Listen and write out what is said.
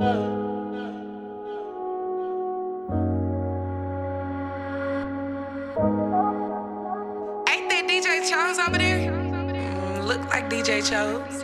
Ain't that DJ Chose over there? Mm, look like DJ Chose.